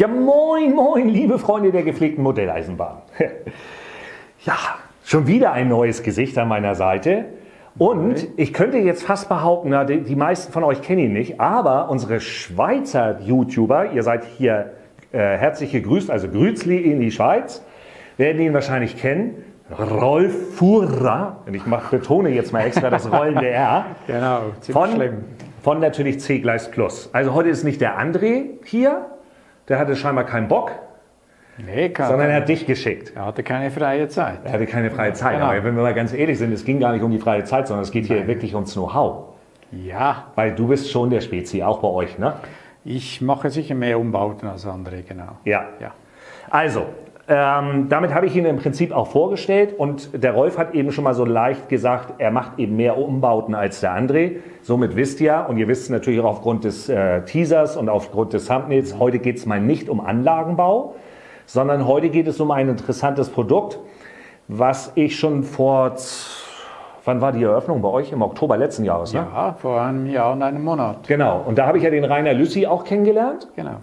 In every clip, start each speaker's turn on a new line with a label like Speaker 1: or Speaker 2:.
Speaker 1: Ja, moin, moin, liebe Freunde der gepflegten Modelleisenbahn. Ja, schon wieder ein neues Gesicht an meiner Seite. Und
Speaker 2: Okay.
Speaker 1: ich könnte jetzt fast behaupten, na, die, die meisten von euch kennen ihn nicht, aber unsere Schweizer YouTuber, ihr seid hier äh, herzlich gegrüßt, also Grüßli in die Schweiz, werden ihn wahrscheinlich kennen. Rolf Furrer, und ich mach, betone jetzt mal extra das rollende R.
Speaker 2: Genau, ziemlich
Speaker 1: Von,
Speaker 2: schlimm.
Speaker 1: von natürlich C-Gleis Plus. Also heute ist nicht der André hier, der hatte scheinbar keinen Bock,
Speaker 2: Nee,
Speaker 1: sondern er hat dich geschickt.
Speaker 2: er hatte keine freie Zeit.
Speaker 1: Er hatte keine freie Zeit.
Speaker 2: Genau.
Speaker 1: Aber wenn wir mal ganz ehrlich sind, es ging gar nicht um die freie Zeit, sondern es geht hier wirklich ums Know-how.
Speaker 2: Ja,
Speaker 1: Weil du bist schon der Spezi, auch bei euch, ne?
Speaker 2: ich mache sicher mehr Umbauten als andere, genau.
Speaker 1: Ja.
Speaker 2: Ja.
Speaker 1: Also, ähm, damit habe ich ihn im Prinzip auch vorgestellt und der Rolf hat eben schon mal so leicht gesagt, er macht eben mehr Umbauten als der André. Somit wisst ihr, und ihr wisst es natürlich auch aufgrund des äh, Teasers und aufgrund des Thumbnails, heute geht es mal nicht um Anlagenbau, sondern heute geht es um ein interessantes Produkt, was ich schon vor, wann war die Eröffnung bei euch? Im Oktober letzten Jahres, ne?
Speaker 2: Ja, vor einem Jahr und einem Monat.
Speaker 1: Genau, und da habe ich ja den Rainer Lüssi auch kennengelernt.
Speaker 2: Genau.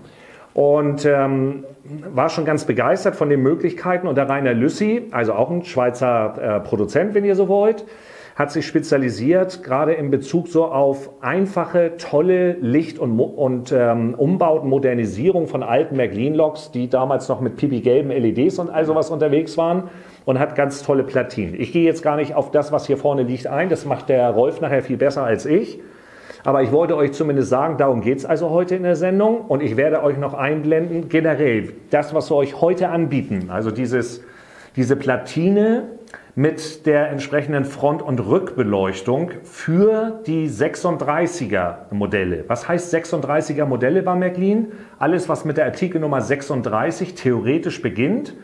Speaker 1: Und ähm, war schon ganz begeistert von den Möglichkeiten. Und der Rainer Lüssi, also auch ein Schweizer äh, Produzent, wenn ihr so wollt, hat sich spezialisiert, gerade in Bezug so auf einfache, tolle Licht- und, und ähm, Umbauten, Modernisierung von alten Märklin-Loks, die damals noch mit pipi-gelben LEDs und all sowas unterwegs waren und hat ganz tolle Platinen. Ich gehe jetzt gar nicht auf das, was hier vorne liegt, ein. Das macht der Rolf nachher viel besser als ich. Aber ich wollte euch zumindest sagen, darum geht es also heute in der Sendung. Und ich werde euch noch einblenden, generell das, was wir euch heute anbieten. Also dieses, diese Platine mit der entsprechenden Front- und Rückbeleuchtung für die 36er Modelle. Was heißt 36er Modelle bei Märklin? Alles, was mit der Artikelnummer 36 theoretisch beginnt.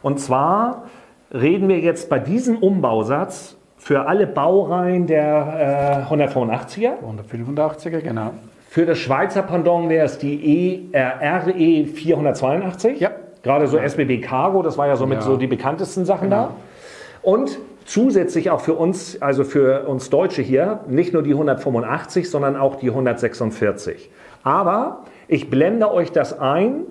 Speaker 1: Und zwar reden wir jetzt bei diesem Umbausatz für alle Baureihen der äh, 185er.
Speaker 2: 185er, genau.
Speaker 1: Für das Schweizer Pendant wäre es die e, äh, RE 482.
Speaker 2: Ja.
Speaker 1: Gerade so SBB Cargo, das war ja so mit
Speaker 2: Ja.
Speaker 1: so die bekanntesten Sachen da. Und zusätzlich auch für uns, also für uns Deutsche hier, nicht nur die 185, sondern auch die 146. Aber ich blende euch das ein.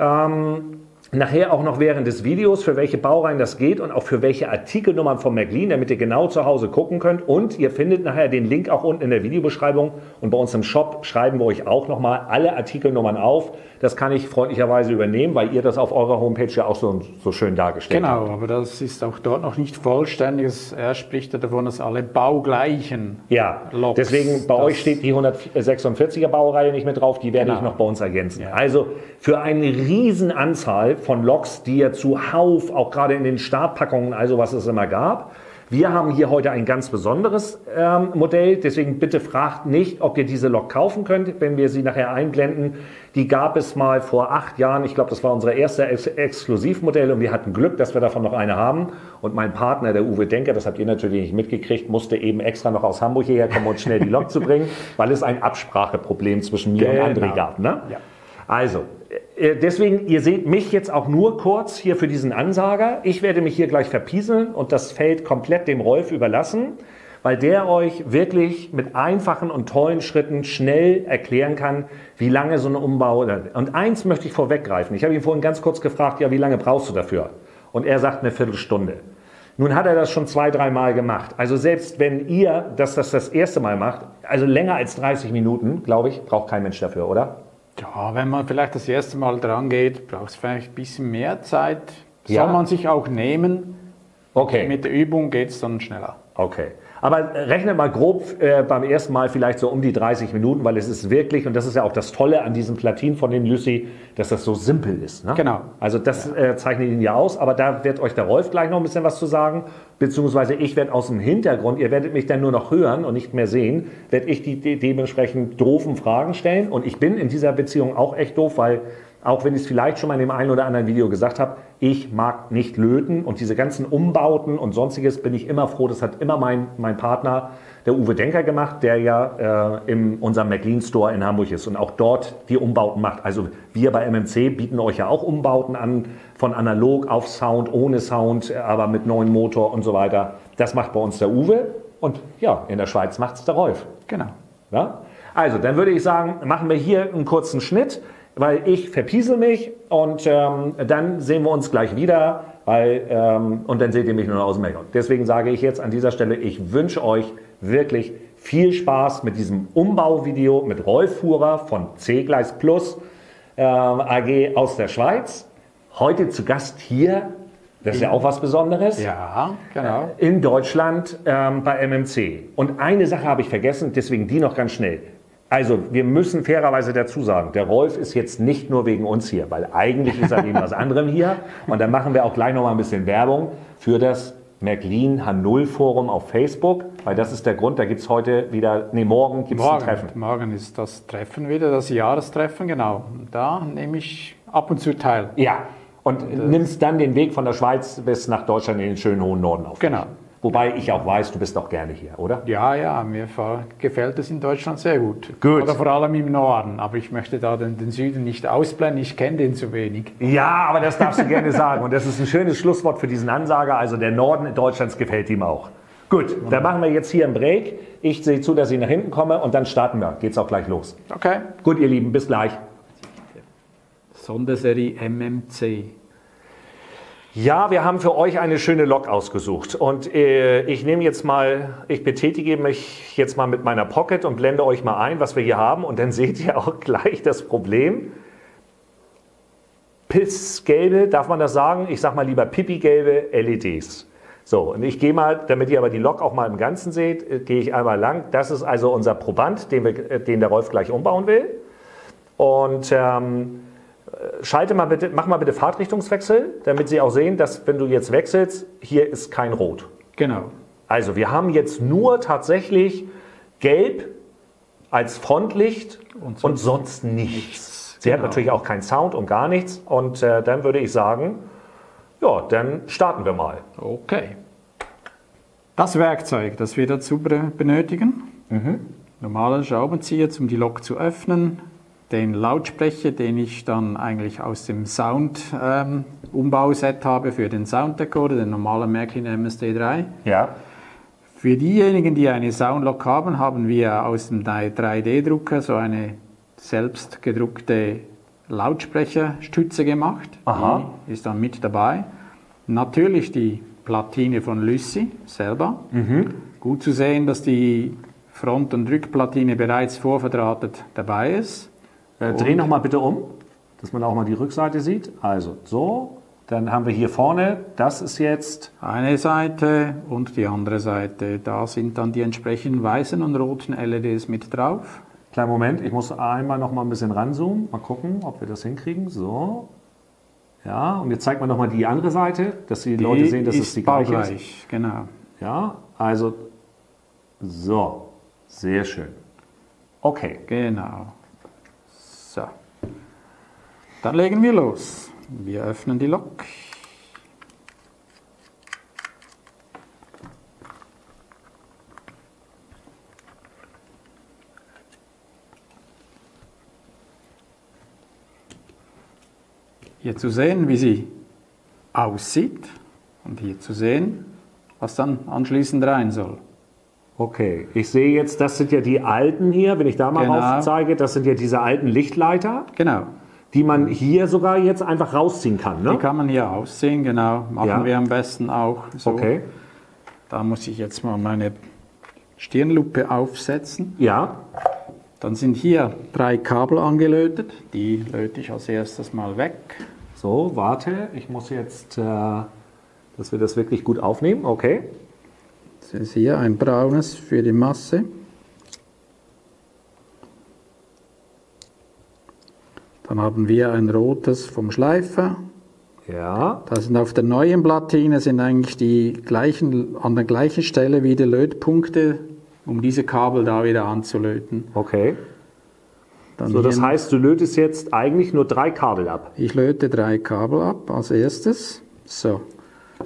Speaker 1: Ähm, Nachher auch noch während des Videos, für welche Baureihen das geht und auch für welche Artikelnummern von McLean, damit ihr genau zu Hause gucken könnt. Und ihr findet nachher den Link auch unten in der Videobeschreibung. Und bei uns im Shop schreiben wir euch auch nochmal alle Artikelnummern auf. Das kann ich freundlicherweise übernehmen, weil ihr das auf eurer Homepage ja auch so, so schön dargestellt habt.
Speaker 2: Genau, aber das ist auch dort noch nicht vollständig. Er spricht ja davon, dass alle baugleichen
Speaker 1: Ja,
Speaker 2: Loks,
Speaker 1: deswegen bei euch steht die 146er Baureihe nicht mit drauf, die werde ich
Speaker 2: Genau.
Speaker 1: noch bei uns ergänzen.
Speaker 2: Ja.
Speaker 1: Also für eine Riesenanzahl von Loks, die ihr zuhauf, auch gerade in den Startpackungen, also was es immer gab. Wir haben hier heute ein ganz besonderes ähm, Modell, deswegen bitte fragt nicht, ob ihr diese Lok kaufen könnt, wenn wir sie nachher einblenden. Die gab es mal vor acht Jahren, ich glaube, das war unser erster Ex Exklusivmodell und wir hatten Glück, dass wir davon noch eine haben. Und mein Partner, der Uwe Denker, das habt ihr natürlich nicht mitgekriegt, musste eben extra noch aus Hamburg hierher kommen, um schnell die Lok zu bringen, weil es ein Abspracheproblem zwischen mir und
Speaker 2: Genau.
Speaker 1: André gab. Ne?
Speaker 2: Ja.
Speaker 1: Also, deswegen, ihr seht mich jetzt auch nur kurz hier für diesen Ansager. Ich werde mich hier gleich verpieseln und das Feld komplett dem Rolf überlassen, weil der euch wirklich mit einfachen und tollen Schritten schnell erklären kann, wie lange so ein Umbau. Und eins möchte ich vorweggreifen. Ich habe ihn vorhin ganz kurz gefragt, ja, wie lange brauchst du dafür? Und er sagt eine Viertelstunde. Nun hat er das schon zwei, dreimal gemacht. Also selbst wenn ihr das, das das erste Mal macht, also länger als 30 Minuten, glaube ich, braucht kein Mensch dafür, oder?
Speaker 2: Ja, wenn man vielleicht das erste Mal dran geht, braucht es vielleicht ein bisschen mehr Zeit.
Speaker 1: Ja.
Speaker 2: Soll man sich auch nehmen.
Speaker 1: Okay.
Speaker 2: Mit der Übung geht es dann schneller.
Speaker 1: Okay. Aber rechnet mal grob äh, beim ersten Mal vielleicht so um die 30 Minuten, weil es ist wirklich, und das ist ja auch das Tolle an diesen Platinen von den Lucy, dass das so simpel ist. Ne?
Speaker 2: Genau.
Speaker 1: Also das äh, zeichnet ihn ja aus, aber da wird euch der Rolf gleich noch ein bisschen was zu sagen, beziehungsweise ich werde aus dem Hintergrund, ihr werdet mich dann nur noch hören und nicht mehr sehen, werde ich die, die dementsprechend doofen Fragen stellen und ich bin in dieser Beziehung auch echt doof, weil auch wenn ich es vielleicht schon mal in dem einen oder anderen Video gesagt habe, ich mag nicht löten und diese ganzen Umbauten und sonstiges bin ich immer froh. Das hat immer mein, mein Partner, der Uwe Denker, gemacht, der ja äh, in unserem McLean Store in Hamburg ist und auch dort die Umbauten macht. Also wir bei MMC bieten euch ja auch Umbauten an, von analog auf Sound, ohne Sound, aber mit neuen Motor und so weiter. Das macht bei uns der Uwe und ja, in der Schweiz macht es der Rolf.
Speaker 2: Genau.
Speaker 1: Ja? Also, dann würde ich sagen, machen wir hier einen kurzen Schnitt. Weil ich verpiesel mich und ähm, dann sehen wir uns gleich wieder, weil, ähm, und dann seht ihr mich nur noch aus dem Mail. Deswegen sage ich jetzt an dieser Stelle, ich wünsche euch wirklich viel Spaß mit diesem Umbauvideo mit Rolf Fuhrer von C-Gleis Plus äh, AG aus der Schweiz. Heute zu Gast hier, das ist ja auch was Besonderes.
Speaker 2: Ja, genau.
Speaker 1: In Deutschland ähm, bei MMC. Und eine Sache habe ich vergessen, deswegen die noch ganz schnell. Also, wir müssen fairerweise dazu sagen, der Rolf ist jetzt nicht nur wegen uns hier, weil eigentlich ist er wegen was anderem hier. Und dann machen wir auch gleich noch mal ein bisschen Werbung für das Märklin H0 Forum auf Facebook, weil das ist der Grund, da gibt es heute wieder, nee, morgen gibt es ein Treffen.
Speaker 2: Morgen ist das Treffen wieder, das Jahrestreffen, genau. Da nehme ich ab und zu teil.
Speaker 1: Ja, und, und nimmst dann den Weg von der Schweiz bis nach Deutschland in den schönen hohen Norden auf.
Speaker 2: Genau.
Speaker 1: Wobei ich auch weiß, du bist auch gerne hier, oder?
Speaker 2: Ja, ja, mir gefällt es in Deutschland sehr gut.
Speaker 1: Gut.
Speaker 2: Oder vor allem im Norden. Aber ich möchte da den, den Süden nicht ausblenden, ich kenne den zu wenig.
Speaker 1: Ja, aber das darfst du gerne sagen. Und das ist ein schönes Schlusswort für diesen Ansager. Also der Norden Deutschlands gefällt ihm auch. Gut, dann machen wir jetzt hier einen Break. Ich sehe zu, dass ich nach hinten komme und dann starten wir. Geht's auch gleich los.
Speaker 2: Okay.
Speaker 1: Gut, ihr Lieben, bis gleich.
Speaker 2: Sonderserie MMC.
Speaker 1: Ja, wir haben für euch eine schöne Lok ausgesucht und äh, ich nehme jetzt mal, ich betätige mich jetzt mal mit meiner Pocket und blende euch mal ein, was wir hier haben und dann seht ihr auch gleich das Problem. Pissgelbe, darf man das sagen? Ich sag mal lieber pipi-gelbe LEDs. So, und ich gehe mal, damit ihr aber die Lok auch mal im Ganzen seht, äh, gehe ich einmal lang. Das ist also unser Proband, den, wir, äh, den der Rolf gleich umbauen will. Und ähm, schalte mal bitte, mach mal bitte Fahrtrichtungswechsel, damit Sie auch sehen, dass wenn du jetzt wechselst, hier ist kein Rot.
Speaker 2: Genau.
Speaker 1: Also wir haben jetzt nur tatsächlich Gelb als Frontlicht und sonst, und sonst nichts. nichts. Sie genau. hat natürlich auch keinen Sound und gar nichts. Und äh, dann würde ich sagen, ja, dann starten wir mal.
Speaker 2: Okay. Das Werkzeug, das wir dazu benötigen, mhm. normaler Schraubenzieher, um die Lok zu öffnen, den Lautsprecher, den ich dann eigentlich aus dem Sound-Umbauset ähm, habe für den Sounddecoder, den normalen Märklin MSD3.
Speaker 1: Ja.
Speaker 2: Für diejenigen, die eine Soundlock haben, haben wir aus dem 3D-Drucker so eine selbst gedruckte Lautsprecherstütze gemacht.
Speaker 1: Aha.
Speaker 2: Die ist dann mit dabei. Natürlich die Platine von Lüssi selber. Mhm. Gut zu sehen, dass die Front- und Rückplatine bereits vorverdrahtet dabei ist.
Speaker 1: Äh, dreh noch mal bitte um, dass man auch mal die Rückseite sieht. Also so, dann haben wir hier vorne, das ist jetzt...
Speaker 2: Eine Seite und die andere Seite. Da sind dann die entsprechenden weißen und roten LEDs mit drauf.
Speaker 1: Kleinen Moment, ich muss einmal noch mal ein bisschen ranzoomen. Mal gucken, ob wir das hinkriegen. So. Ja, und jetzt zeigt man noch mal die andere Seite, dass die, die Leute sehen, dass es die gleiche ist.
Speaker 2: Genau.
Speaker 1: Ja, also so, sehr schön. Okay.
Speaker 2: Genau. Dann legen wir los. Wir öffnen die Lok. Hier zu sehen, wie sie aussieht und hier zu sehen, was dann anschließend rein soll.
Speaker 1: Okay, ich sehe jetzt, das sind ja die alten hier, wenn ich da mal genau. zeige, das sind ja diese alten Lichtleiter.
Speaker 2: Genau.
Speaker 1: Die man hier sogar jetzt einfach rausziehen kann, ne?
Speaker 2: Die kann man hier ausziehen, genau. Machen ja. wir am besten auch so.
Speaker 1: Okay.
Speaker 2: Da muss ich jetzt mal meine Stirnlupe aufsetzen.
Speaker 1: Ja.
Speaker 2: Dann sind hier drei Kabel angelötet. Die löte ich als erstes mal weg.
Speaker 1: So, warte, ich muss jetzt, äh, dass wir das wirklich gut aufnehmen. Okay.
Speaker 2: Das ist hier ein braunes für die Masse. Dann haben wir ein rotes vom Schleifer.
Speaker 1: Ja.
Speaker 2: Da sind auf der neuen Platine sind eigentlich die gleichen, an der gleichen Stelle wieder Lötpunkte, um diese Kabel da wieder anzulöten.
Speaker 1: Okay. Dann so, das heißt, du lötest jetzt eigentlich nur drei Kabel ab?
Speaker 2: Ich löte drei Kabel ab als erstes. So.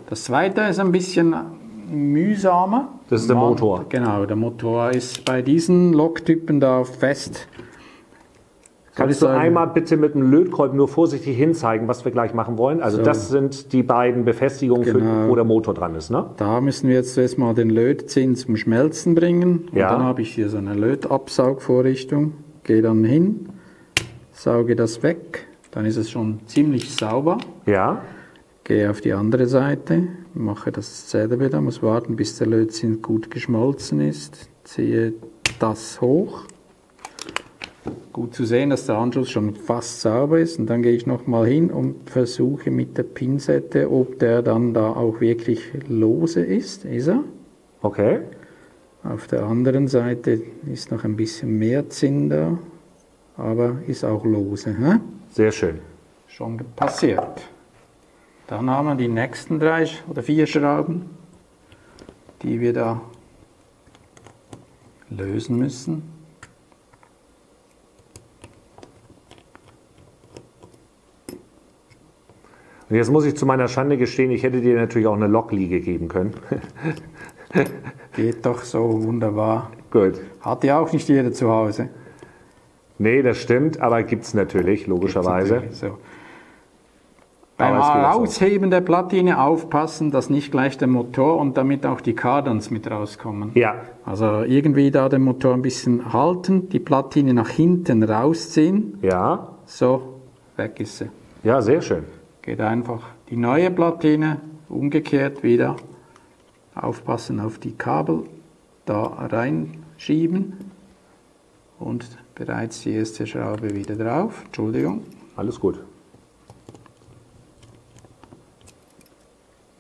Speaker 2: Das zweite ist ein bisschen mühsamer.
Speaker 1: Das ist der Motor.
Speaker 2: Genau, der Motor ist bei diesen Loktypen da fest.
Speaker 1: Kannst du einmal bitte mit dem Lötkolben nur vorsichtig hinzeigen, was wir gleich machen wollen? Also so. das sind die beiden Befestigungen, genau. für, wo der Motor dran ist, ne?
Speaker 2: Da müssen wir jetzt zuerst mal den Lötzinn zum Schmelzen bringen. Und ja. dann habe ich hier so eine Lötabsaugvorrichtung. Gehe dann hin, sauge das weg. Dann ist es schon ziemlich sauber.
Speaker 1: Ja.
Speaker 2: Gehe auf die andere Seite, mache dasselbe wieder, muss warten, bis der Lötzinn gut geschmolzen ist. Ziehe das hoch. Gut zu sehen, dass der Anschluss schon fast sauber ist. Und dann gehe ich nochmal hin und versuche mit der Pinzette, ob der dann da auch wirklich lose ist. Ist er?
Speaker 1: Okay.
Speaker 2: Auf der anderen Seite ist noch ein bisschen mehr Zinn da, aber ist auch lose. Hä?
Speaker 1: Sehr schön.
Speaker 2: Schon passiert. Dann haben wir die nächsten drei oder vier Schrauben, die wir da lösen müssen.
Speaker 1: Und jetzt muss ich zu meiner Schande gestehen, ich hätte dir natürlich auch eine Lokliege geben können.
Speaker 2: Geht doch so wunderbar.
Speaker 1: Gut.
Speaker 2: Hat ja auch nicht jeder zu Hause.
Speaker 1: Nee, das stimmt, aber gibt es natürlich, logischerweise.
Speaker 2: Natürlich So. Beim. Ausheben der Platine aufpassen, dass nicht gleich der Motor und damit auch die Kardans mit rauskommen.
Speaker 1: Ja,
Speaker 2: Also irgendwie da den Motor ein bisschen halten, die Platine nach hinten rausziehen.
Speaker 1: ja,
Speaker 2: So, weg ist sie.
Speaker 1: ja, sehr schön.
Speaker 2: Geht einfach die neue Platine umgekehrt wieder. Aufpassen auf die Kabel da reinschieben und bereits die erste Schraube wieder drauf. Entschuldigung.
Speaker 1: Alles gut.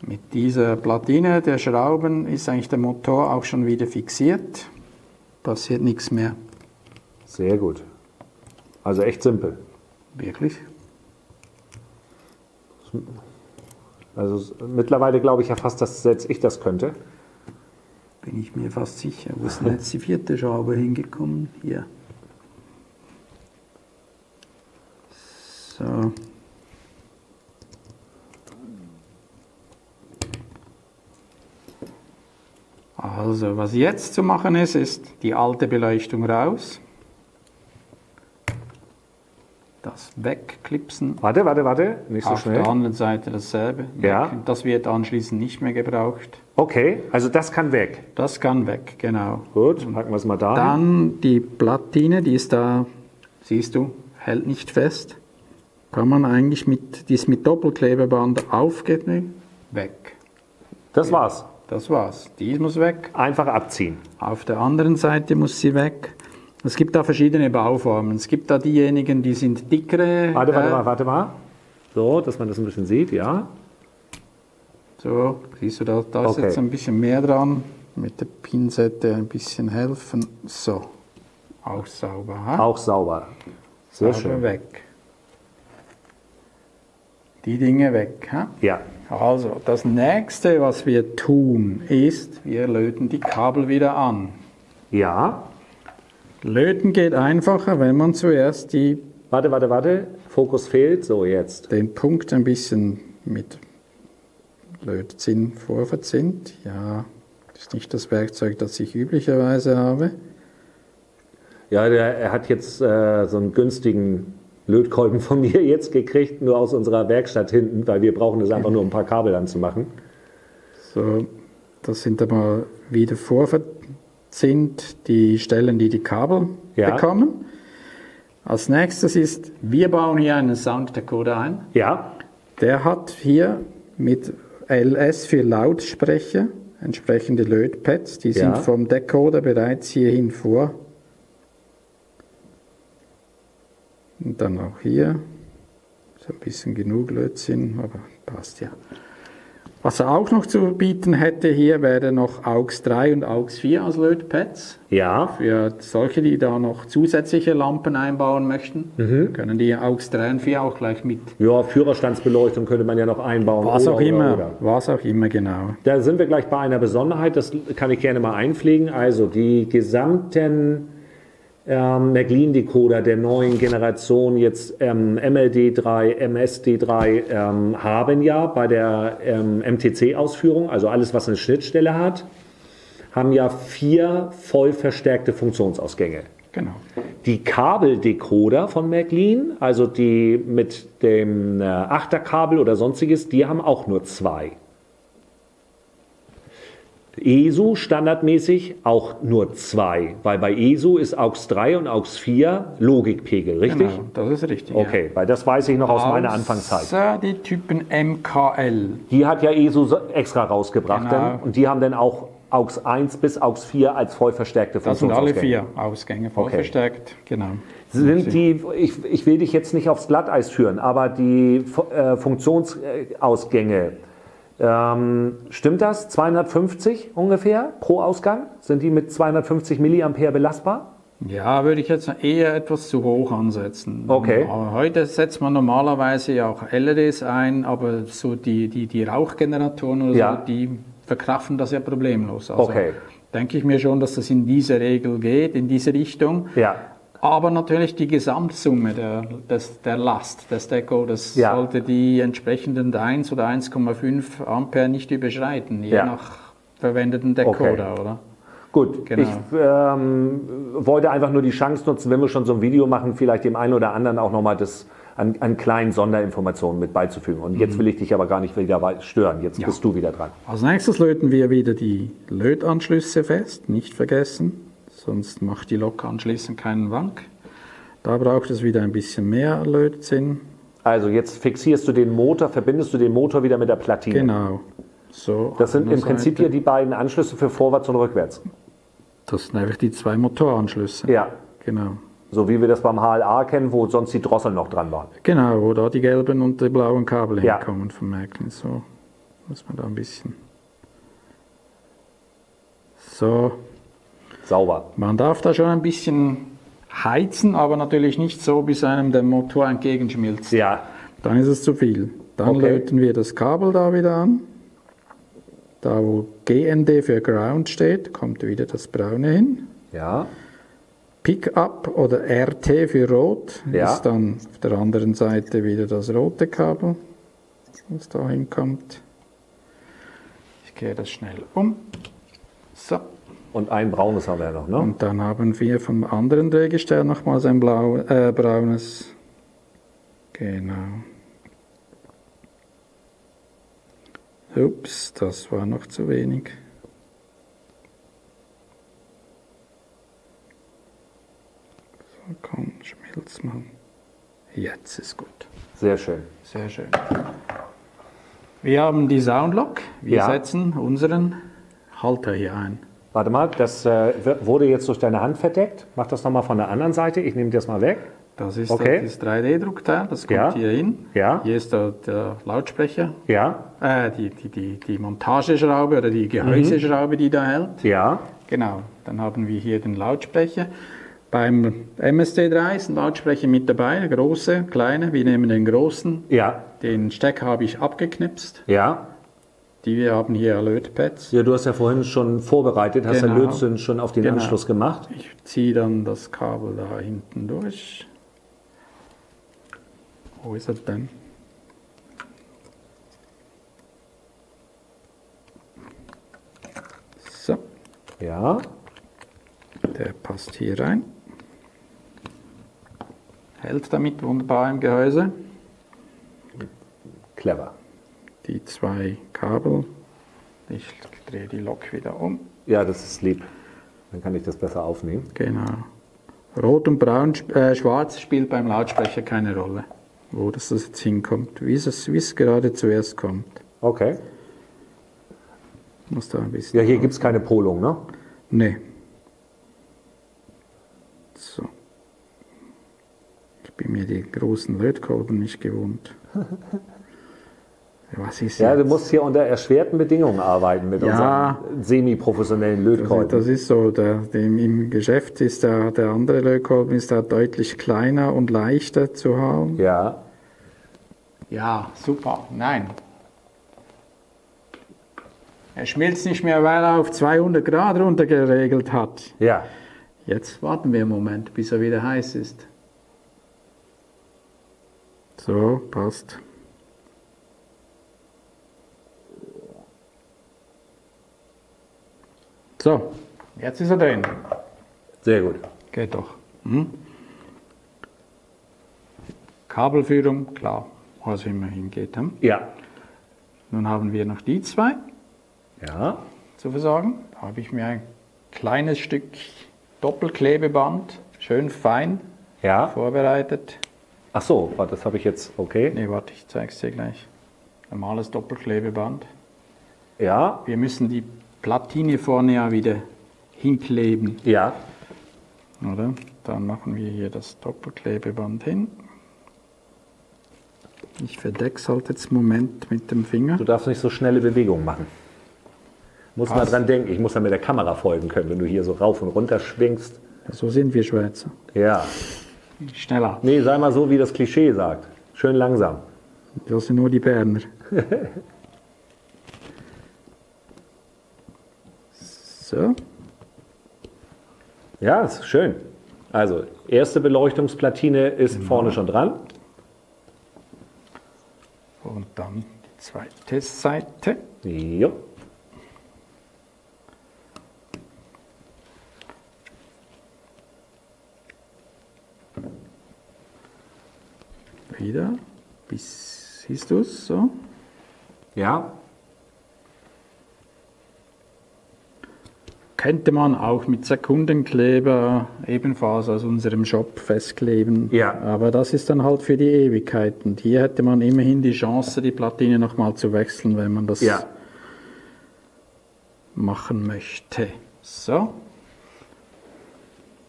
Speaker 2: Mit dieser Platine der Schrauben ist eigentlich der Motor auch schon wieder fixiert. Passiert nichts mehr.
Speaker 1: Sehr gut. Also echt simpel.
Speaker 2: Wirklich?
Speaker 1: Also mittlerweile glaube ich ja fast, dass selbst ich das könnte.
Speaker 2: Bin ich mir fast sicher. Wo ist denn jetzt die vierte Schraube hingekommen? Hier. So. Also, was jetzt zu machen ist, ist die alte Beleuchtung raus. Das wegklipsen.
Speaker 1: Warte, warte, warte, nicht so
Speaker 2: Auf
Speaker 1: schnell.
Speaker 2: der anderen Seite dasselbe.
Speaker 1: Ja.
Speaker 2: Das wird anschließend nicht mehr gebraucht.
Speaker 1: Okay, also das kann weg.
Speaker 2: Das kann weg, genau.
Speaker 1: Gut, packen wir es mal da.
Speaker 2: Dann die Platine, die ist da, siehst du, hält nicht fest. Kann man eigentlich mit, die ist mit Doppelklebeband aufgeklebt. Weg.
Speaker 1: Das war's.
Speaker 2: Das war's. Die muss weg.
Speaker 1: Einfach abziehen.
Speaker 2: Auf der anderen Seite muss sie weg. Es gibt da verschiedene Bauformen. Es gibt da diejenigen, die sind dickere.
Speaker 1: Warte, warte
Speaker 2: äh,
Speaker 1: mal, warte mal. So, dass man das ein bisschen sieht, ja.
Speaker 2: So, siehst du, da, da ist
Speaker 1: Okay.
Speaker 2: jetzt ein bisschen mehr dran. Mit der Pinzette ein bisschen helfen. So. Auch sauber. Ha?
Speaker 1: Auch sauber. Sehr
Speaker 2: sauber
Speaker 1: schön.
Speaker 2: weg. Die Dinge weg. Ha?
Speaker 1: Ja.
Speaker 2: Also, das nächste, was wir tun, ist, wir löten die Kabel wieder an.
Speaker 1: Ja.
Speaker 2: Löten geht einfacher, wenn man zuerst die,
Speaker 1: Warte, warte, warte. Fokus fehlt. So, jetzt.
Speaker 2: den Punkt ein bisschen mit Lötzinn vorverzinnt. Ja, das ist nicht das Werkzeug, das ich üblicherweise habe.
Speaker 1: Ja, der, er hat jetzt äh, so einen günstigen Lötkolben von mir jetzt gekriegt, nur aus unserer Werkstatt hinten, weil wir brauchen das einfach nur, um ein paar Kabel anzumachen.
Speaker 2: So, das sind aber wieder vorverzinnt die Stellen, die die Kabel
Speaker 1: Ja.
Speaker 2: bekommen. Als nächstes ist, wir bauen hier einen Sounddecoder ein.
Speaker 1: Ja.
Speaker 2: Der hat hier mit LS für Lautsprecher entsprechende Lötpads. Die sind
Speaker 1: Ja.
Speaker 2: vom Decoder bereits hierhin vor. Und dann auch hier. So ein bisschen genug Lötzinn, aber passt ja. Was er auch noch zu bieten hätte hier, wäre noch AUX 3 und AUX 4 als Lötpads.
Speaker 1: Ja.
Speaker 2: Für solche, die da noch zusätzliche Lampen einbauen möchten,
Speaker 1: Mhm.
Speaker 2: können die AUX 3 und 4 auch gleich mit
Speaker 1: Ja, Führerstandsbeleuchtung könnte man ja noch einbauen.
Speaker 2: Was
Speaker 1: oder,
Speaker 2: auch
Speaker 1: oder,
Speaker 2: immer,
Speaker 1: Oder.
Speaker 2: was auch immer genau.
Speaker 1: Da sind wir gleich bei einer Besonderheit, das kann ich gerne mal einpflegen. Also die gesamten ähm, Mclean-Decoder der neuen Generation, jetzt ähm, MLD3, MSD3, ähm, haben ja bei der ähm, MTC-Ausführung, also alles, was eine Schnittstelle hat, haben ja vier voll verstärkte Funktionsausgänge.
Speaker 2: Genau.
Speaker 1: Die Kabeldecoder von McLean, also die mit dem äh, Achterkabel oder sonstiges, die haben auch nur zwei. ESU standardmäßig auch nur zwei, weil bei ESU ist AUX 3 und AUX 4 Logikpegel, richtig?
Speaker 2: Genau, das ist richtig.
Speaker 1: Okay, weil das weiß ich noch aus meiner
Speaker 2: Außer
Speaker 1: Anfangszeit.
Speaker 2: Die Typen MKL.
Speaker 1: Die hat ja ESU extra rausgebracht
Speaker 2: Genau.
Speaker 1: dann, und die haben dann auch AUX 1 bis AUX 4 als voll verstärkte
Speaker 2: Das sind alle
Speaker 1: Funktionsausgänge.
Speaker 2: vier Ausgänge voll
Speaker 1: Okay.
Speaker 2: verstärkt. Genau.
Speaker 1: Sind die, ich, ich will dich jetzt nicht aufs Glatteis führen, aber die äh, Funktionsausgänge, ähm, stimmt das? 250 ungefähr pro Ausgang? Sind die mit 250 Milliampere belastbar?
Speaker 2: Ja, würde ich jetzt eher etwas zu hoch ansetzen.
Speaker 1: Okay.
Speaker 2: Aber heute setzt man normalerweise ja auch LEDs ein, aber so die, die, die Rauchgeneratoren oder
Speaker 1: Ja.
Speaker 2: so, die verkraften das ja problemlos. Also
Speaker 1: Okay.
Speaker 2: denke ich mir schon, dass das in diese Regel geht, in diese Richtung.
Speaker 1: Ja.
Speaker 2: Aber natürlich die Gesamtsumme der, des, der Last des das
Speaker 1: Ja.
Speaker 2: sollte die entsprechenden 1 oder 1,5 Ampere nicht überschreiten, je
Speaker 1: Ja.
Speaker 2: nach verwendeten Decoder, oder?
Speaker 1: Gut,
Speaker 2: Genau.
Speaker 1: ich ähm, wollte einfach nur die Chance nutzen, wenn wir schon so ein Video machen, vielleicht dem einen oder anderen auch nochmal das an, an kleinen Sonderinformationen mit beizufügen. Und jetzt will ich dich aber gar nicht wieder stören. Jetzt
Speaker 2: Mhm. Ja.
Speaker 1: bist du wieder dran.
Speaker 2: Als nächstes löten wir wieder die Lötanschlüsse fest, nicht vergessen, sonst macht die Lok anschließend keinen Wank. Da braucht es wieder ein bisschen mehr Lötzinn.
Speaker 1: Also jetzt fixierst du den Motor, verbindest du den Motor wieder mit der Platine.
Speaker 2: Genau. So,
Speaker 1: Das sind im Prinzip hier die beiden Anschlüsse für Vorwärts und Rückwärts.
Speaker 2: Das sind einfach die zwei Motoranschlüsse.
Speaker 1: Ja.
Speaker 2: Genau.
Speaker 1: So wie wir das beim HLA kennen, wo sonst die Drosseln noch dran waren.
Speaker 2: Genau, wo da die gelben und die blauen Kabel
Speaker 1: Ja.
Speaker 2: hinkommen von Märklin. So muss man da ein bisschen. So,
Speaker 1: Sauber.
Speaker 2: man darf da schon ein bisschen heizen, aber natürlich nicht so, bis einem der Motor entgegenschmilzt.
Speaker 1: Ja.
Speaker 2: Dann ist es zu viel. Dann
Speaker 1: Okay.
Speaker 2: löten wir das Kabel da wieder an. Da wo GND für Ground steht, kommt wieder das braune hin.
Speaker 1: Ja.
Speaker 2: Pickup oder RT für Rot
Speaker 1: Ja.
Speaker 2: ist dann auf der anderen Seite wieder das rote Kabel, was da hinkommt. Ich gehe das schnell um. So.
Speaker 1: Und ein braunes haben wir ja noch, ne?
Speaker 2: Und dann haben wir vom anderen Drehgestell nochmals ein blau, äh, braunes. Genau. Ups, das war noch zu wenig. So, komm, schmilz mal. Jetzt ist gut.
Speaker 1: Sehr schön.
Speaker 2: Sehr schön. Wir haben die Soundlock. Wir
Speaker 1: Ja.
Speaker 2: setzen unseren Halter hier ein.
Speaker 1: Warte mal, das äh, wurde jetzt durch deine Hand verdeckt. Mach das nochmal von der anderen Seite. Ich nehme das mal weg.
Speaker 2: Das ist
Speaker 1: Okay.
Speaker 2: das 3D-Druckteil, das kommt
Speaker 1: Ja.
Speaker 2: hier hin.
Speaker 1: Ja.
Speaker 2: Hier ist der, der Lautsprecher,
Speaker 1: Ja.
Speaker 2: äh, die, die, die, die Montageschraube oder die Gehäuseschraube, die da hält.
Speaker 1: Ja.
Speaker 2: Genau, dann haben wir hier den Lautsprecher. Beim MSD3 ist ein Lautsprecher mit dabei, der große, kleine. Wir nehmen den großen.
Speaker 1: Ja.
Speaker 2: Den Stecker habe ich abgeknipst.
Speaker 1: Ja.
Speaker 2: Die wir haben hier Lötpads.
Speaker 1: Ja, du hast ja vorhin schon vorbereitet, hast
Speaker 2: Genau.
Speaker 1: den Lötzinn schon auf den
Speaker 2: Genau.
Speaker 1: Anschluss gemacht.
Speaker 2: Ich ziehe dann das Kabel da hinten durch. Wo ist er denn? So,
Speaker 1: Ja.
Speaker 2: der passt hier rein. Hält damit wunderbar im Gehäuse.
Speaker 1: Clever.
Speaker 2: Die zwei Kabel. Ich drehe die Lok wieder um.
Speaker 1: Ja, das ist lieb. Dann kann ich das besser aufnehmen.
Speaker 2: Genau. Rot und Braun, äh, Schwarz spielt beim Lautsprecher keine Rolle, wo das jetzt hinkommt, wie es, wie es gerade zuerst kommt.
Speaker 1: Okay.
Speaker 2: Muss da ein bisschen.
Speaker 1: Ja, hier gibt es keine Polung, ne?
Speaker 2: Nee. So. Ich bin mir die großen Lötkolben nicht gewohnt. Was ist
Speaker 1: Ja, du
Speaker 2: jetzt?
Speaker 1: musst hier unter erschwerten Bedingungen arbeiten mit
Speaker 2: Ja.
Speaker 1: unseren semi-professionellen Lötkolben.
Speaker 2: das ist so, der, dem, im Geschäft ist der, der andere Lötkolben ist da deutlich kleiner und leichter zu haben.
Speaker 1: Ja.
Speaker 2: Ja, super. Nein. Er schmilzt nicht mehr, weil er auf 200 Grad runter geregelt hat.
Speaker 1: Ja.
Speaker 2: Jetzt warten wir einen Moment, bis er wieder heiß ist. So, passt. So, jetzt ist er drin.
Speaker 1: Sehr gut.
Speaker 2: Geht doch. Hm? Kabelführung, klar, wo es immer hingeht. Hm?
Speaker 1: Ja.
Speaker 2: Nun haben wir noch die zwei.
Speaker 1: Ja.
Speaker 2: zu versorgen. Da habe ich mir ein kleines Stück Doppelklebeband, schön fein
Speaker 1: Ja.
Speaker 2: vorbereitet.
Speaker 1: Ach so, warte, das habe ich jetzt. Okay.
Speaker 2: Ne, warte, ich zeige es dir gleich. Normales Doppelklebeband.
Speaker 1: Ja.
Speaker 2: Wir müssen die Platine vorne ja wieder hinkleben,
Speaker 1: Ja.
Speaker 2: oder? Dann machen wir hier das Doppelklebeband hin. Ich verdecke es halt jetzt einen Moment mit dem Finger.
Speaker 1: Du darfst nicht so schnelle Bewegungen machen. Muss mal
Speaker 2: Was?
Speaker 1: dran denken, ich muss dann mit der Kamera folgen können, wenn du hier so rauf und runter schwingst.
Speaker 2: So sind wir Schweizer.
Speaker 1: Ja.
Speaker 2: Schneller.
Speaker 1: Nee, sei mal so, wie das Klischee sagt. Schön langsam.
Speaker 2: Das sind nur die Berner. so.
Speaker 1: Ja, ist schön. Also, erste Beleuchtungsplatine ist vorne schon dran.
Speaker 2: Und dann die zweite Testseite.
Speaker 1: Jo.
Speaker 2: Wieder. Bis, siehst du es? So.
Speaker 1: Ja.
Speaker 2: Könnte man auch mit Sekundenkleber ebenfalls aus unserem Shop festkleben.
Speaker 1: Ja.
Speaker 2: Aber das ist dann halt für die Ewigkeit. Und hier hätte man immerhin die Chance, die Platine nochmal zu wechseln, wenn man das
Speaker 1: Ja.
Speaker 2: machen möchte. So.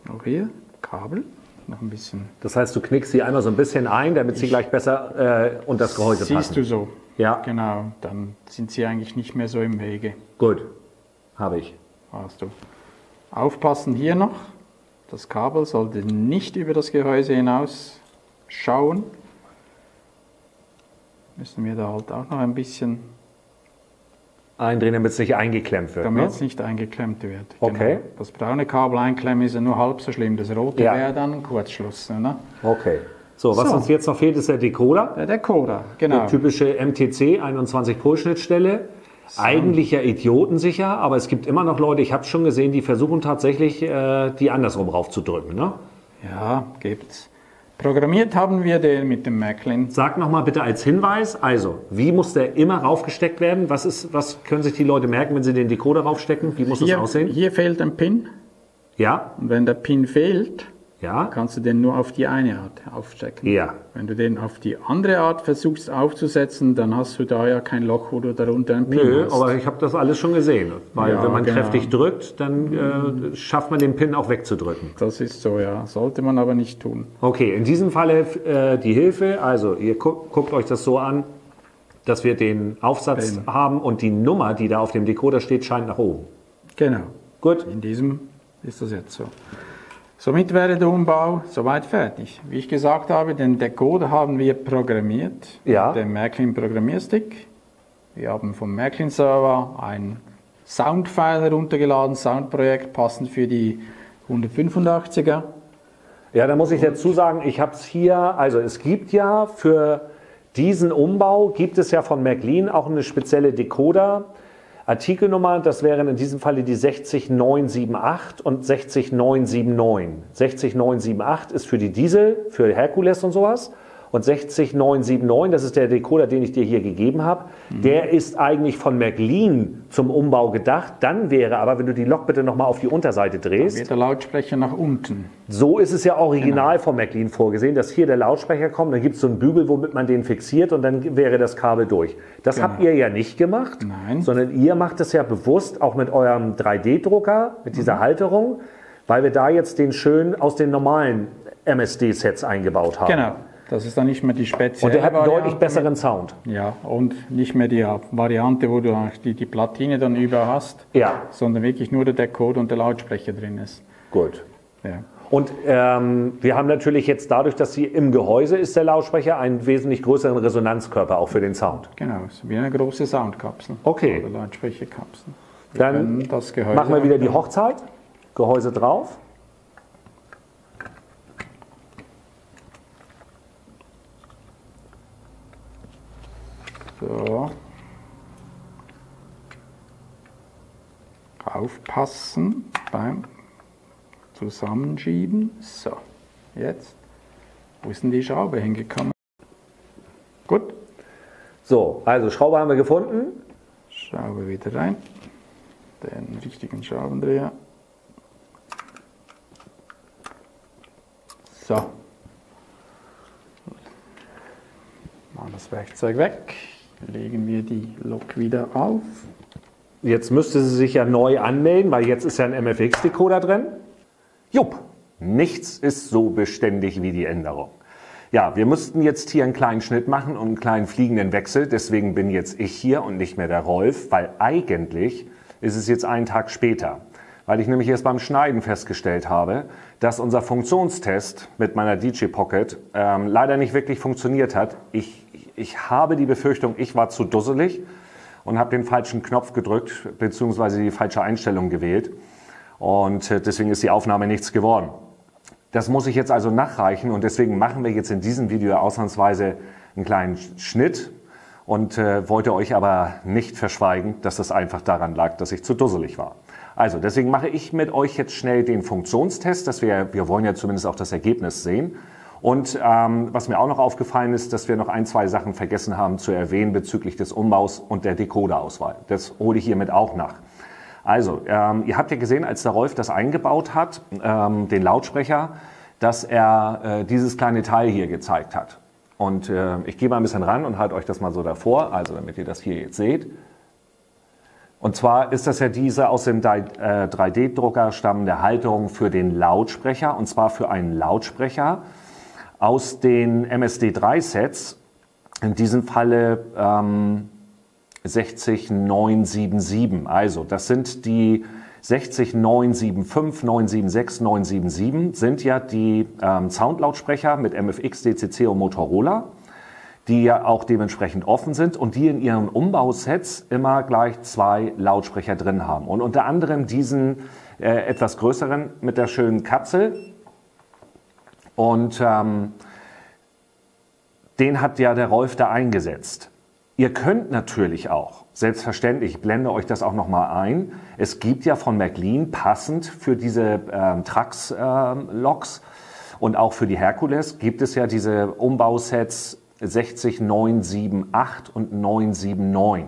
Speaker 2: Auch hier Kabel. Noch ein bisschen.
Speaker 1: Das heißt, du knickst sie einmal so ein bisschen ein, damit sie gleich besser äh, unter das Gehäuse
Speaker 2: Siehst
Speaker 1: passen.
Speaker 2: du so?
Speaker 1: Ja.
Speaker 2: Genau. Dann sind sie eigentlich nicht mehr so im Wege.
Speaker 1: Gut. Habe ich.
Speaker 2: Hast du. Aufpassen hier noch. Das Kabel sollte nicht über das Gehäuse hinaus schauen. Müssen wir da halt auch noch ein bisschen,
Speaker 1: Eindrehen, damit es nicht eingeklemmt wird.
Speaker 2: damit
Speaker 1: Ne?
Speaker 2: es nicht eingeklemmt wird.
Speaker 1: Okay.
Speaker 2: Genau. Das braune Kabel einklemmen ist ja nur halb so schlimm. Das rote
Speaker 1: Ja.
Speaker 2: wäre dann ein Kurzschluss. Ne?
Speaker 1: Okay. So, was
Speaker 2: So.
Speaker 1: uns jetzt noch fehlt, ist der Decoder.
Speaker 2: Der Decoder, genau.
Speaker 1: Die typische MTC 21 Pol Schnittstelle. Eigentlich ja idiotensicher, aber es gibt immer noch Leute, ich habe schon gesehen, die versuchen tatsächlich, äh, die andersrum raufzudrücken. Ne?
Speaker 2: Ja, gibt's. Programmiert haben wir den mit dem Macklin.
Speaker 1: Sag noch mal bitte als Hinweis, also, wie muss der immer raufgesteckt werden? Was, ist, was können sich die Leute merken, wenn sie den Decoder raufstecken? Wie muss das
Speaker 2: Hier,
Speaker 1: aussehen?
Speaker 2: hier fehlt ein Pin.
Speaker 1: Ja,
Speaker 2: Und wenn der Pin fehlt,
Speaker 1: ja,
Speaker 2: kannst du den nur auf die eine Art aufstecken.
Speaker 1: ja.
Speaker 2: Wenn du den auf die andere Art versuchst aufzusetzen, dann hast du da ja kein Loch, wo du darunter einen Pin
Speaker 1: Nö,
Speaker 2: hast.
Speaker 1: aber ich habe das alles schon gesehen. Weil
Speaker 2: Ja,
Speaker 1: wenn man
Speaker 2: genau.
Speaker 1: kräftig drückt, dann äh, schafft man den Pin auch wegzudrücken.
Speaker 2: das ist so, ja. Sollte man aber nicht tun.
Speaker 1: Okay, in diesem Falle äh, die Hilfe. Also ihr guckt, guckt euch das so an, dass wir den Aufsatz
Speaker 2: Den.
Speaker 1: haben und die Nummer, die da auf dem Decoder steht, scheint nach oben.
Speaker 2: Genau.
Speaker 1: Gut.
Speaker 2: In diesem ist das jetzt so. Somit wäre der Umbau soweit fertig. Wie ich gesagt habe, den Decoder haben wir programmiert.
Speaker 1: Ja.
Speaker 2: mit dem Macklin Programmierstick. Wir haben vom Macklin Server ein Soundfile heruntergeladen, Soundprojekt, passend für die 185er.
Speaker 1: Ja, da muss ich dazu sagen, ich habe es hier, also es gibt ja für diesen Umbau, gibt es ja von McLean auch eine spezielle Decoder. Artikelnummer, das wären in diesem Falle die 60978 und 60979. 60978 ist für die Diesel, für Herkules und sowas. Und 60979, das ist der Decoder, den ich dir hier gegeben habe, der ist eigentlich von McLean zum Umbau gedacht. Dann wäre aber, wenn du die Lok bitte nochmal auf die Unterseite drehst,
Speaker 2: Wird der Lautsprecher nach unten.
Speaker 1: so ist es ja original vom McLean vorgesehen, dass hier der Lautsprecher kommt, dann gibt es so einen Bügel, womit man den fixiert und dann wäre das Kabel durch. Das habt ihr ja nicht gemacht,
Speaker 2: Nein.
Speaker 1: sondern ihr macht es ja bewusst auch mit eurem 3D-Drucker, mit dieser Halterung, weil wir da jetzt den schön aus den normalen MSD-Sets eingebaut haben.
Speaker 2: Genau. Das ist dann nicht mehr die spezielle
Speaker 1: Und der hat einen
Speaker 2: Variante
Speaker 1: deutlich besseren Sound.
Speaker 2: Ja, und nicht mehr die Variante, wo du die, die Platine dann über hast,
Speaker 1: Ja,
Speaker 2: sondern wirklich nur der Decoder und der Lautsprecher drin ist.
Speaker 1: gut.
Speaker 2: Ja.
Speaker 1: Und ähm, wir haben natürlich jetzt dadurch, dass sie im Gehäuse ist, der Lautsprecher, einen wesentlich größeren Resonanzkörper auch für den Sound.
Speaker 2: Genau, so wie eine große Soundkapsel.
Speaker 1: Okay.
Speaker 2: Oder Lautsprecherkapsel. Wir
Speaker 1: Dann
Speaker 2: können das Gehäuse
Speaker 1: Machen wir wieder die Hochzeit. Gehäuse drauf.
Speaker 2: So. Aufpassen beim Zusammenschieben. So, jetzt. Wo ist denn die Schraube hingekommen? Gut,
Speaker 1: So, also Schraube haben wir gefunden.
Speaker 2: Schraube wieder rein. den richtigen Schraubendreher. So. Machen das Werkzeug weg. Legen wir die Lok wieder auf.
Speaker 1: Jetzt müsste sie sich ja neu anmelden, weil jetzt ist ja ein MFX-Decoder drin. Jupp, nichts ist so beständig wie die Änderung. Ja, wir mussten jetzt hier einen kleinen Schnitt machen und einen kleinen fliegenden Wechsel. Deswegen bin jetzt ich hier und nicht mehr der Rolf, weil eigentlich ist es jetzt einen Tag später. Weil ich nämlich erst beim Schneiden festgestellt habe, dass unser Funktionstest mit meiner DJ Pocket ähm, leider nicht wirklich funktioniert hat. Ich, ich habe die Befürchtung, ich war zu dusselig und habe den falschen Knopf gedrückt beziehungsweise die falsche Einstellung gewählt. Und äh, deswegen ist die Aufnahme nichts geworden. Das muss ich jetzt also nachreichen und deswegen machen wir jetzt in diesem Video ausnahmsweise einen kleinen Schnitt und äh, wollte euch aber nicht verschweigen, dass das einfach daran lag, dass ich zu dusselig war. Also deswegen mache ich mit euch jetzt schnell den Funktionstest, dass wir, wir wollen ja zumindest auch das Ergebnis sehen. Und ähm, was mir auch noch aufgefallen ist, dass wir noch ein, zwei Sachen vergessen haben zu erwähnen bezüglich des Umbaus und der Decoderauswahl. Das hole ich hiermit auch nach. Also, ähm, ihr habt ja gesehen, als der Rolf das eingebaut hat, ähm, den Lautsprecher, dass er äh, dieses kleine Teil hier gezeigt hat. Und äh, ich gehe mal ein bisschen ran und halte euch das mal so davor, also damit ihr das hier jetzt seht. Und zwar ist das ja diese aus dem 3D-Drucker äh, stammende Halterung für den Lautsprecher, und zwar für einen Lautsprecher aus den MSD3-Sets. In diesem Falle ähm, 60977. Also das sind die 60975, 976, 977 sind ja die ähm, Soundlautsprecher mit MFX, DCC und Motorola, die ja auch dementsprechend offen sind und die in ihren Umbausets immer gleich zwei Lautsprecher drin haben. Und unter anderem diesen äh, etwas größeren mit der schönen Kapsel. Und ähm, den hat ja der Rolf da eingesetzt. Ihr könnt natürlich auch, selbstverständlich, ich blende euch das auch nochmal ein, es gibt ja von McLean passend für diese ähm, Trax-Loks ähm, und auch für die Hercules gibt es ja diese Umbausets 60978 und 979.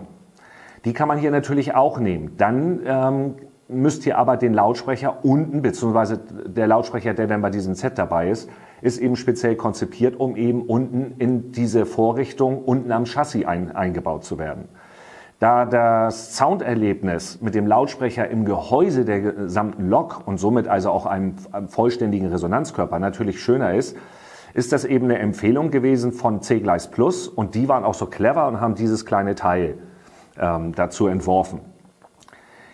Speaker 1: Die kann man hier natürlich auch nehmen. Dann ähm, müsst ihr aber den Lautsprecher unten, beziehungsweise der Lautsprecher, der dann bei diesem Set dabei ist, ist eben speziell konzipiert, um eben unten in diese Vorrichtung unten am Chassis ein, eingebaut zu werden. Da das Sounderlebnis mit dem Lautsprecher im Gehäuse der gesamten Lok und somit also auch einem, vollständigen Resonanzkörper natürlich schöner ist, ist das eben eine Empfehlung gewesen von C-Gleis Plus und die waren auch so clever und haben dieses kleine Teil ähm, dazu entworfen.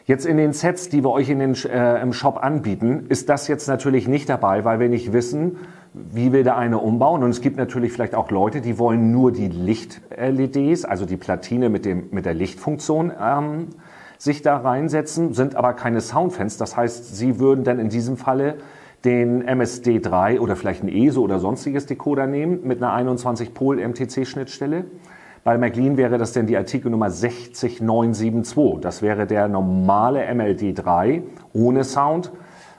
Speaker 1: Jetzt in den Sets, die wir euch in den, äh, im Shop anbieten, ist das jetzt natürlich nicht dabei, weil wir nicht wissen, wie will der eine umbauen. Und es gibt natürlich vielleicht auch Leute, die wollen nur die Licht-LEDs, also die Platine mit, dem, mit der Lichtfunktion, ähm, sich da reinsetzen, sind aber keine Soundfans. Das heißt, sie würden dann in diesem Falle den MSD3 oder vielleicht ein ESO oder sonstiges Decoder nehmen mit einer 21-Pol-MTC-Schnittstelle. Bei McLean wäre das denn die Artikelnummer 60972. Das wäre der normale MLD3 ohne Sound.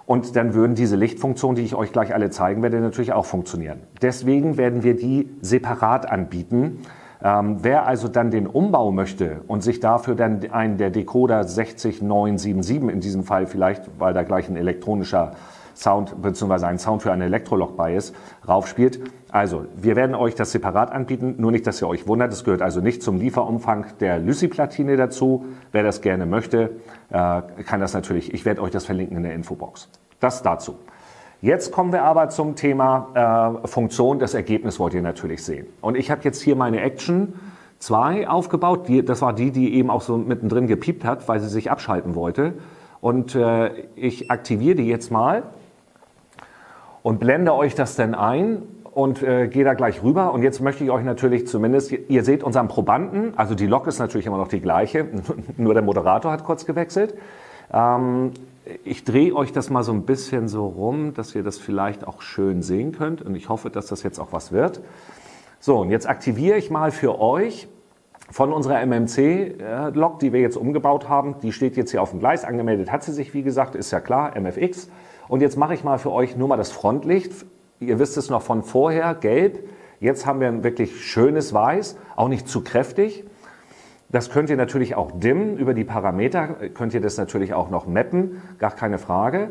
Speaker 1: Und dann würden diese Lichtfunktionen, die ich euch gleich alle zeigen werde, natürlich auch funktionieren. Deswegen werden wir die separat anbieten. Ähm, wer also dann den Umbau möchte und sich dafür dann einen der Decoder 60977 in diesem Fall vielleicht, weil da gleich ein elektronischer Sound bzw. ein Sound für eine Elektrolog bei ist, raufspielt. Also, wir werden euch das separat anbieten, nur nicht, dass ihr euch wundert. Es gehört also nicht zum Lieferumfang der Lysi-Platine dazu. Wer das gerne möchte, äh, kann das natürlich. Ich werde euch das verlinken in der Infobox. Das dazu. Jetzt kommen wir aber zum Thema äh, Funktion. Das Ergebnis wollt ihr natürlich sehen. Und ich habe jetzt hier meine Action 2 aufgebaut. Die, das war die, die eben auch so mittendrin gepiept hat, weil sie sich abschalten wollte. Und äh, ich aktiviere die jetzt mal und blende euch das dann ein und äh, gehe da gleich rüber. Und jetzt möchte ich euch natürlich zumindest, ihr seht unseren Probanden, also die Lok ist natürlich immer noch die gleiche, nur der Moderator hat kurz gewechselt. Ähm, ich drehe euch das mal so ein bisschen so rum, dass ihr das vielleicht auch schön sehen könnt. Und ich hoffe, dass das jetzt auch was wird. So, und jetzt aktiviere ich mal für euch von unserer MMC-Lok, äh, die wir jetzt umgebaut haben. Die steht jetzt hier auf dem Gleis. Angemeldet hat sie sich, wie gesagt, ist ja klar, MFX. Und jetzt mache ich mal für euch nur mal das Frontlicht. Ihr wisst es noch von vorher, gelb. Jetzt haben wir ein wirklich schönes Weiß, auch nicht zu kräftig. Das könnt ihr natürlich auch dimmen. Über die Parameter könnt ihr das natürlich auch noch mappen, gar keine Frage.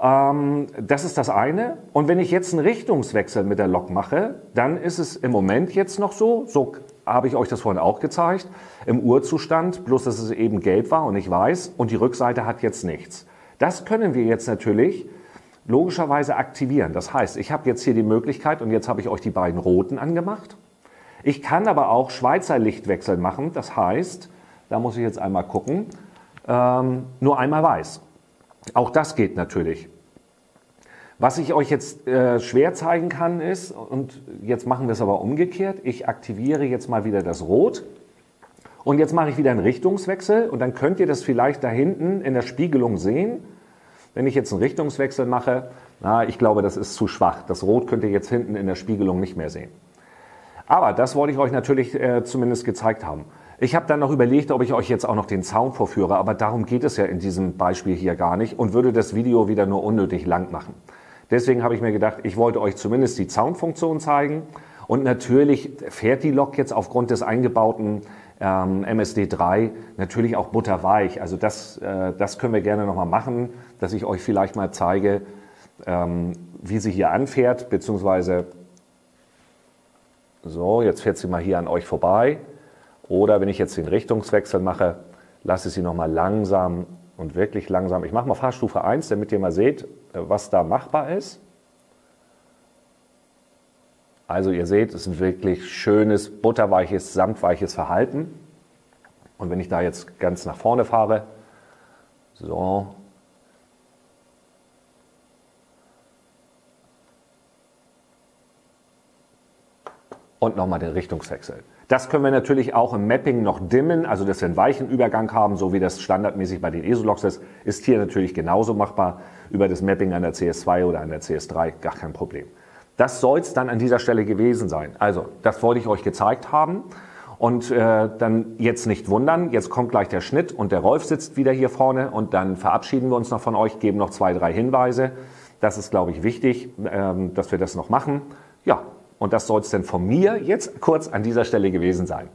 Speaker 1: Ähm, das ist das eine. Und wenn ich jetzt einen Richtungswechsel mit der Lok mache, dann ist es im Moment jetzt noch so, so habe ich euch das vorhin auch gezeigt, im Urzustand, bloß dass es eben gelb war und nicht weiß und die Rückseite hat jetzt nichts. Das können wir jetzt natürlich logischerweise aktivieren. Das heißt, ich habe jetzt hier die Möglichkeit und jetzt habe ich euch die beiden roten angemacht. Ich kann aber auch Schweizer Lichtwechsel machen. Das heißt, da muss ich jetzt einmal gucken, ähm, nur einmal weiß. Auch das geht natürlich. Was ich euch jetzt äh, schwer zeigen kann ist, und jetzt machen wir es aber umgekehrt, ich aktiviere jetzt mal wieder das Rot und jetzt mache ich wieder einen Richtungswechsel und dann könnt ihr das vielleicht da hinten in der Spiegelung sehen. Wenn ich jetzt einen Richtungswechsel mache, na, ich glaube, das ist zu schwach. Das Rot könnt ihr jetzt hinten in der Spiegelung nicht mehr sehen. Aber das wollte ich euch natürlich äh, zumindest gezeigt haben. Ich habe dann noch überlegt, ob ich euch jetzt auch noch den Sound vorführe, aber darum geht es ja in diesem Beispiel hier gar nicht und würde das Video wieder nur unnötig lang machen. Deswegen habe ich mir gedacht, ich wollte euch zumindest die Soundfunktion zeigen. Und natürlich fährt die Lok jetzt aufgrund des eingebauten ähm, MSD3 natürlich auch butterweich. Also das, äh, das können wir gerne nochmal machen, dass ich euch vielleicht mal zeige, ähm, wie sie hier anfährt, beziehungsweise so, jetzt fährt sie mal hier an euch vorbei. Oder wenn ich jetzt den Richtungswechsel mache, lasse ich sie nochmal langsam und wirklich langsam. Ich mache mal Fahrstufe 1, damit ihr mal seht, äh, was da machbar ist. Also ihr seht, es ist ein wirklich schönes, butterweiches, samtweiches Verhalten. Und wenn ich da jetzt ganz nach vorne fahre, so, und nochmal den Richtungswechsel. Das können wir natürlich auch im Mapping noch dimmen, also dass wir einen weichen Übergang haben, so wie das standardmäßig bei den ESO-Logs ist, ist hier natürlich genauso machbar über das Mapping an der CS2 oder an der CS3, gar kein Problem. Das soll es dann an dieser Stelle gewesen sein. Also, das wollte ich euch gezeigt haben. Und äh, dann jetzt nicht wundern, jetzt kommt gleich der Schnitt und der Rolf sitzt wieder hier vorne und dann verabschieden wir uns noch von euch, geben noch zwei, drei Hinweise. Das ist, glaube ich, wichtig, ähm, dass wir das noch machen. Ja, und das soll es denn von mir jetzt kurz an dieser Stelle gewesen sein.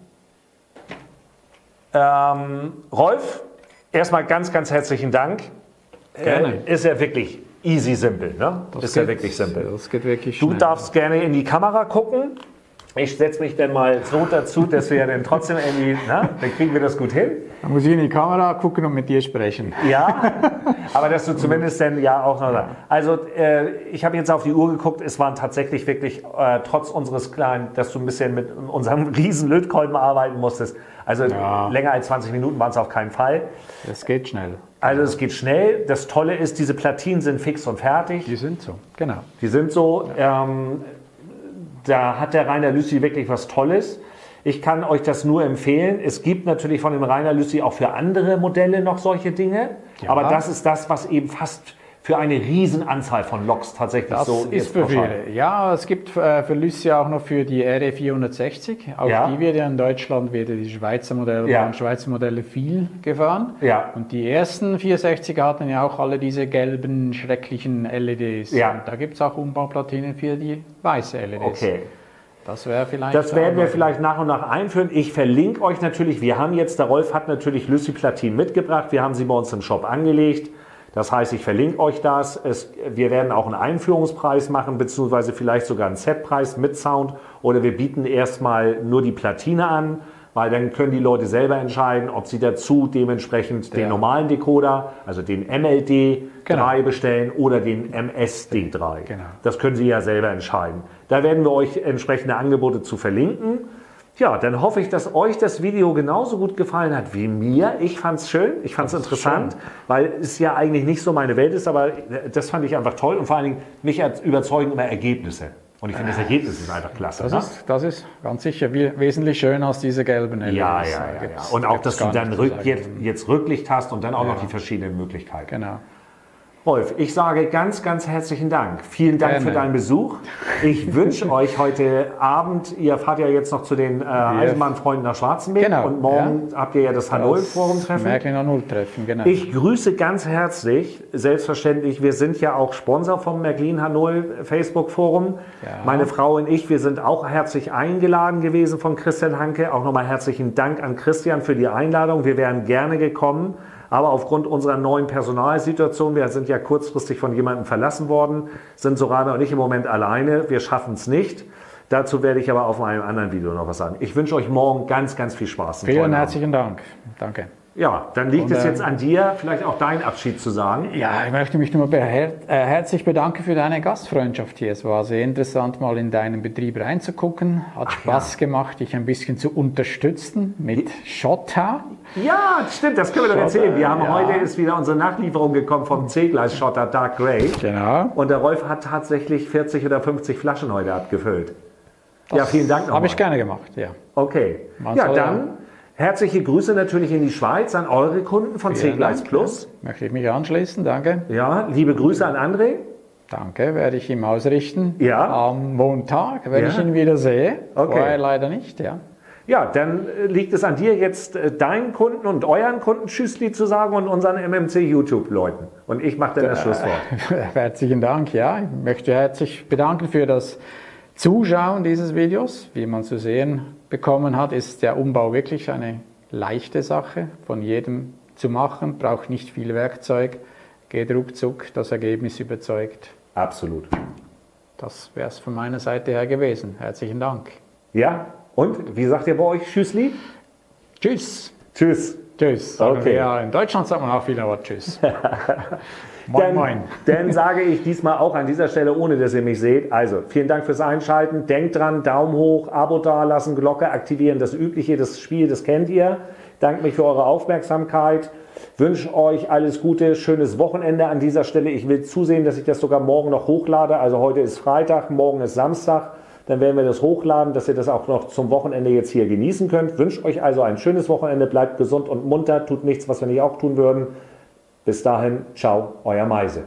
Speaker 1: Ähm, Rolf, erstmal ganz, ganz herzlichen Dank.
Speaker 2: Gerne.
Speaker 1: Äh, ist ja wirklich easy simpel, ne?
Speaker 2: Das
Speaker 1: ist
Speaker 2: geht,
Speaker 1: ja wirklich simpel.
Speaker 2: Das geht wirklich
Speaker 1: Du
Speaker 2: schnell.
Speaker 1: darfst gerne in die Kamera gucken. Ich setze mich dann mal so dazu, dass wir dann trotzdem irgendwie, na, dann kriegen wir das gut hin.
Speaker 2: Dann muss ich in die Kamera gucken und mit dir sprechen.
Speaker 1: Ja, aber dass du zumindest dann ja auch noch. Also äh, ich habe jetzt auf die Uhr geguckt, es waren tatsächlich wirklich, äh, trotz unseres kleinen, dass du ein bisschen mit unserem riesen Lötkolben arbeiten musstest. Also
Speaker 2: Ja.
Speaker 1: länger als 20 Minuten waren es auf keinen Fall.
Speaker 2: Das geht schnell.
Speaker 1: Also es geht schnell. Das Tolle ist, diese Platinen sind fix und fertig.
Speaker 2: Die sind so. Genau.
Speaker 1: Die sind so, ähm, da hat der Rainer Lüssi wirklich was Tolles. Ich kann euch das nur empfehlen. Es gibt natürlich von dem Rainer Lüssi auch für andere Modelle noch solche Dinge.
Speaker 2: Ja.
Speaker 1: Aber das ist das, was eben fast für eine Riesenanzahl von Loks tatsächlich
Speaker 2: Das
Speaker 1: so
Speaker 2: ist für viele. Ja, es gibt äh, für Lüssi auch noch für die RE460. Auch
Speaker 1: Ja.
Speaker 2: die wird ja in Deutschland, ja die Schweizer Modelle,
Speaker 1: Ja.
Speaker 2: waren Schweizer Modelle viel gefahren.
Speaker 1: Ja.
Speaker 2: Und die ersten 460er hatten ja auch alle diese gelben, schrecklichen LEDs.
Speaker 1: Ja.
Speaker 2: Und da gibt es auch Umbauplatinen für die weiße LEDs.
Speaker 1: Okay.
Speaker 2: Das.
Speaker 1: Das werden wir vielleicht nach und nach einführen. Ich verlinke euch natürlich, wir haben jetzt, der Rolf hat natürlich Lüssi Platinen mitgebracht, wir haben sie bei uns im Shop angelegt. Das heißt, ich verlinke euch das. Es, wir werden auch einen Einführungspreis machen, beziehungsweise vielleicht sogar einen Setpreis mit Sound. Oder wir bieten erstmal nur die Platine an, weil dann können die Leute selber entscheiden, ob sie dazu dementsprechend den
Speaker 2: Ja.
Speaker 1: normalen Decoder, also den MLD 3
Speaker 2: Genau.
Speaker 1: bestellen oder den MSD3.
Speaker 2: Genau.
Speaker 1: Das können Sie ja selber entscheiden. Da werden wir euch entsprechende Angebote zu verlinken. Ja, dann hoffe ich, dass euch das Video genauso gut gefallen hat wie mir. Ich fand es schön, ich fand es interessant, weil es ja eigentlich nicht so meine Welt ist, aber das fand ich einfach toll und vor allen Dingen mich überzeugen immer Ergebnisse. Und ich finde, das Ergebnis ist einfach klasse.
Speaker 2: Das
Speaker 1: ne?
Speaker 2: ist, das ist ganz sicher we- wesentlich schöner als diese gelben LEDs.
Speaker 1: ja, ja, ja, ja. Und auch, dass du dann rück, jetzt, jetzt Rücklicht hast und dann auch noch
Speaker 2: Ja.
Speaker 1: die verschiedenen Möglichkeiten.
Speaker 2: Genau.
Speaker 1: Rolf, ich sage ganz, ganz herzlichen Dank. Vielen Dank
Speaker 2: Gerne.
Speaker 1: für deinen Besuch. Ich wünsche euch heute Abend, ihr fahrt ja jetzt noch zu den äh, Eisenbahnfreunden nach Schwarzenberg
Speaker 2: Genau,
Speaker 1: und morgen habt ihr ja das H0-Forum-Treffen.
Speaker 2: Märkliner Null-Treffen, genau.
Speaker 1: Ich grüße ganz herzlich, selbstverständlich, wir sind ja auch Sponsor vom Märklin H0 Facebook-Forum.
Speaker 2: Ja.
Speaker 1: Meine Frau und ich, wir sind auch herzlich eingeladen gewesen von Christian Hanke. Auch nochmal herzlichen Dank an Christian für die Einladung. Wir wären gerne gekommen. Aber aufgrund unserer neuen Personalsituation, wir sind ja kurzfristig von jemandem verlassen worden, sind Sorana und ich im Moment alleine. Wir schaffen es nicht. Dazu werde ich aber auf einem anderen Video noch was sagen. Ich wünsche euch morgen ganz, ganz viel Spaß.
Speaker 2: Vielen
Speaker 1: tollen Abend.
Speaker 2: herzlichen Dank. Danke.
Speaker 1: Ja, dann liegt
Speaker 2: Und,
Speaker 1: es jetzt an dir, vielleicht auch deinen Abschied zu sagen.
Speaker 2: Ja, ich möchte mich nur beher äh, herzlich bedanken für deine Gastfreundschaft hier. Es war sehr interessant, mal in deinen Betrieb reinzugucken. Hat Spaß gemacht, dich ein bisschen zu unterstützen mit Schotter.
Speaker 1: Ja, stimmt, das können wir doch erzählen. Wir haben
Speaker 2: ja.
Speaker 1: heute ist wieder unsere Nachlieferung gekommen vom C-Gleis-Schotter Dark Grey.
Speaker 2: Genau.
Speaker 1: Und der Rolf hat tatsächlich 40 oder 50 Flaschen heute abgefüllt. ja, vielen Dank nochmal.
Speaker 2: Habe ich gerne gemacht, ja.
Speaker 1: Okay.
Speaker 2: Man
Speaker 1: Ja, dann herzliche Grüße natürlich in die Schweiz an eure Kunden von
Speaker 2: Vielen
Speaker 1: C-Gleis. Plus.
Speaker 2: Möchte ich mich anschließen, danke.
Speaker 1: Ja, liebe Grüße an André.
Speaker 2: Danke, werde ich ihm ausrichten.
Speaker 1: Ja.
Speaker 2: Am Montag, wenn
Speaker 1: Ja.
Speaker 2: ich ihn wieder sehe.
Speaker 1: Okay.
Speaker 2: Vorher leider nicht, ja.
Speaker 1: Ja, dann äh, liegt es an dir jetzt äh, deinen Kunden und euren Kunden Tschüssli zu sagen und unseren MMC YouTube-Leuten. Und ich mache dann das Schlusswort.
Speaker 2: Herzlichen Dank, ja. Ich möchte herzlich bedanken für das Zuschauen dieses Videos. Wie man zu sehen bekommen hat, ist der Umbau wirklich eine leichte Sache, von jedem zu machen, braucht nicht viel Werkzeug, geht ruckzuck, das Ergebnis überzeugt.
Speaker 1: Absolut.
Speaker 2: Das wäre es von meiner Seite her gewesen. Herzlichen Dank.
Speaker 1: Ja, und wie sagt ihr bei euch Tschüssli?
Speaker 2: Tschüss.
Speaker 1: Tschüss.
Speaker 2: Tschüss.
Speaker 1: Okay.
Speaker 2: wir Ja, in Deutschland sagt man auch viel, aber Tschüss. moin,
Speaker 1: Dann,
Speaker 2: moin.
Speaker 1: dann sage ich diesmal auch an dieser Stelle, ohne dass ihr mich seht. Also, vielen Dank fürs Einschalten. Denkt dran, Daumen hoch, Abo dalassen, Glocke aktivieren. Das Übliche, das Spiel, das kennt ihr. Danke mich für eure Aufmerksamkeit. Wünsche euch alles Gute, schönes Wochenende an dieser Stelle. Ich will zusehen, dass ich das sogar morgen noch hochlade. Also heute ist Freitag, morgen ist Samstag. Dann werden wir das hochladen, dass ihr das auch noch zum Wochenende jetzt hier genießen könnt. Wünsche euch also ein schönes Wochenende. Bleibt gesund und munter. Tut nichts, was wir nicht auch tun würden. Bis dahin, ciao, euer Meise.